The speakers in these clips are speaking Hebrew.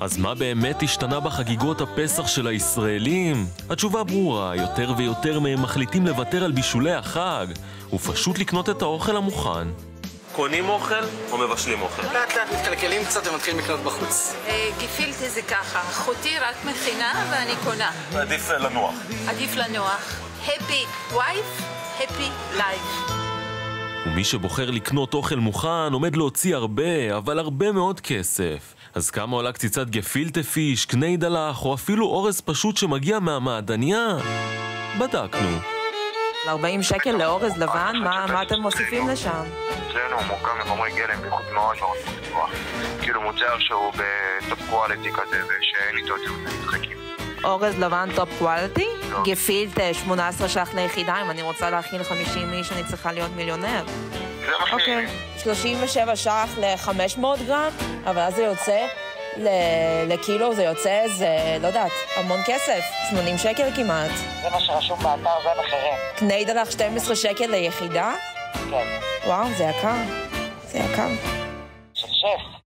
אז מה באמת השתנה בחגיגות הפסח של הישראלים? התשובה ברורה, יותר ויותר מהם מחליטים לוותר על בישולי החג ופשוט לקנות את האוכל המוכן. קונים אוכל או מבשלים אוכל? לאט לאט מתקלקלים קצת ומתחילים לקנות בחוץ. אה, גפילטה זה ככה, אחותי רק מכינה ואני קונה. עדיף לנוח. עדיף לנוח. Happy wife, happy life. ומי שבוחר לקנות אוכל מוכן עומד להוציא הרבה, אבל הרבה מאוד כסף. אז כמה עולה קציצת גפילטה פיש, קני דלח, או אפילו אורז פשוט שמגיע מהמעדניה? בדקנו. 40 שקל לאורז לבן, מה, מה אתם מוסיפים לשם? אצלנו הוא מורכב מחומרי גלם באיכות מאוד מאוד גבוהה. כאילו מוצר שהוא ב top quality כזה ושאין איתו יותר משחקים. אורז לבן top quality? לא. גפילטה 18 ש"ח ליחידה, אם אני רוצה להכיל 50 איש אני צריכה להיות מיליונר. זה מה אוקיי. 37 ש"ח ל-500 גרם, אבל אז זה יוצא ל- לקילו, זה יוצא איזה, לא יודעת, המון כסף, 80 שקל כמעט. זה מה שרשום באתר, זה המחירים. קני דלח 12 שקל ליחידה? כן. וואו, זה יקר. זה יקר. של שף.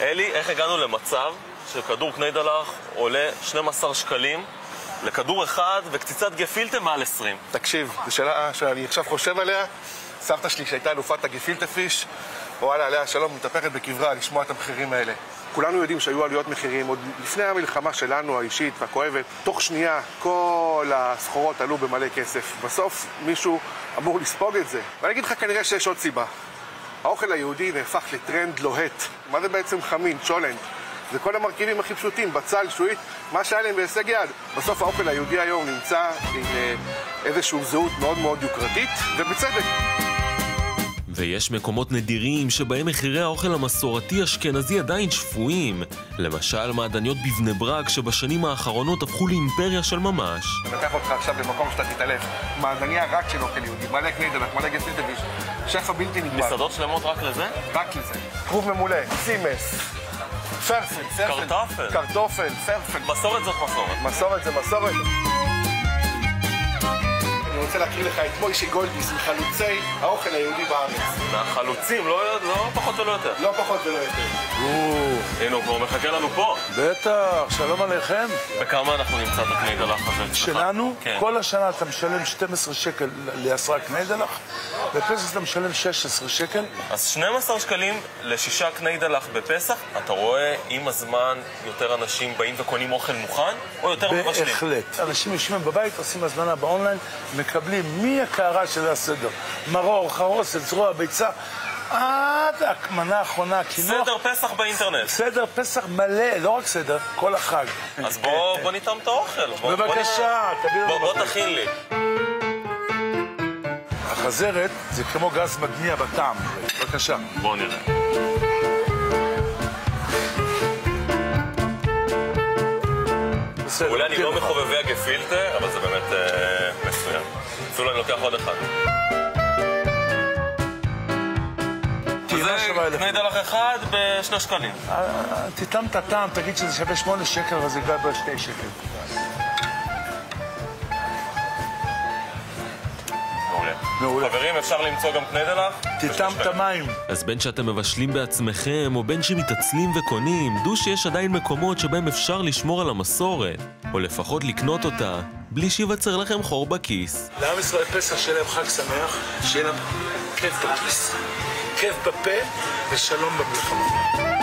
אלי, איך הגענו למצב שכדור קני דלח עולה 12 שקלים לכדור אחד וקציצת גפילטה מעל 20? תקשיב, זו שאלה שאני עכשיו חושב עליה. סבתא שלי, שהייתה אלופת הגפילטה פיש, וואלה, עליה השלום, מתהפכת בקברה לשמוע את המחירים האלה. כולנו יודעים שהיו עליות מחירים, עוד לפני המלחמה שלנו, האישית והכואבת. תוך שנייה כל הסחורות עלו במלא כסף. בסוף מישהו אמור לספוג את זה. ואני אגיד לך, כנראה שיש עוד סיבה. האוכל היהודי נהפך לטרנד לוהט. מה זה בעצם חמין, צ'ולנט? זה כל המרכיבים הכי פשוטים, בצל, שועית, מה שהיה להם בהישג יד. בסוף האוכל היהודי היום נמצא עם אה, איזושהי זהות מאוד מאוד יוקרתית, ובצדק. ויש מקומות נדירים שבהם מחירי האוכל המסורתי אשכנזי עדיין שפויים. למשל מעדניות בבני ברק שבשנים האחרונות הפכו לאימפריה של ממש. אני לוקח אותך עכשיו למקום שאתה תתעלף. מעדניה רק של אוכל יהודי, מלא קני דלק, מלא ביש. שפע בלתי נגמר. מסעדות שלמות רק לזה? רק לזה. כרוב ממולא, סימס, פרפל, סרפל. קרטופל. קרטופל, פרפל. מסורת זאת מסורת. מסורת זה מסורת. אני רוצה להקריא לך את מוישי גולדיס, מחלוצי האוכל היהודי בארץ. מהחלוצים, לא, לא פחות ולא יותר. לא פחות ולא יותר. הנה, הוא כבר מחכה לנו פה. בטח, שלום עליכם. בכמה אנחנו נמצא את הקני דלח הזה? אצלך? שלנו, כן. כל השנה אתה משלם 12 שקל לעשרה קני דלח, בפסח אתה משלם 16 שקל. אז 12 שקלים לשישה קני דלח בפסח, אתה רואה עם הזמן יותר אנשים באים וקונים אוכל מוכן, או יותר מבשלים? בהחלט. אנשים יושבים בבית, עושים הזמנה באונליין, מקבלים מהקערה של הסדר, מרור, חרוסת, זרוע, ביצה, עד המנה האחרונה, קינוח. סדר פסח באינטרנט. סדר פסח מלא, לא רק סדר, כל החג. אז בוא, בוא נטעם את האוכל. בבקשה, תביא לנו בוא. תכין לי. החזרת זה כמו גז מדמיע בטעם. בבקשה. בוא נראה. בסדר. אולי אני לא לך. מחובבי הגפילטה, אבל זה באמת אה, מצוין. אפילו אני לוקח עוד אחד. זה. קנה דלח אחד בשני שקלים. אה, תטעם את הטעם, תגיד שזה שווה שמונה שקל, אבל זה גב בשתי שקל. מעולה. חברים, אפשר למצוא גם קנה דלח? תטעם את המים. אז בין שאתם מבשלים בעצמכם, או בין שמתעצלים וקונים, דעו שיש עדיין מקומות שבהם אפשר לשמור על המסורת, או לפחות לקנות אותה, בלי שייווצר לכם חור בכיס. לעם ישראל פסח שיהיה להם חג שמח, שיהיה להם כיף בכיס, כיף בפה ושלום במלחמה.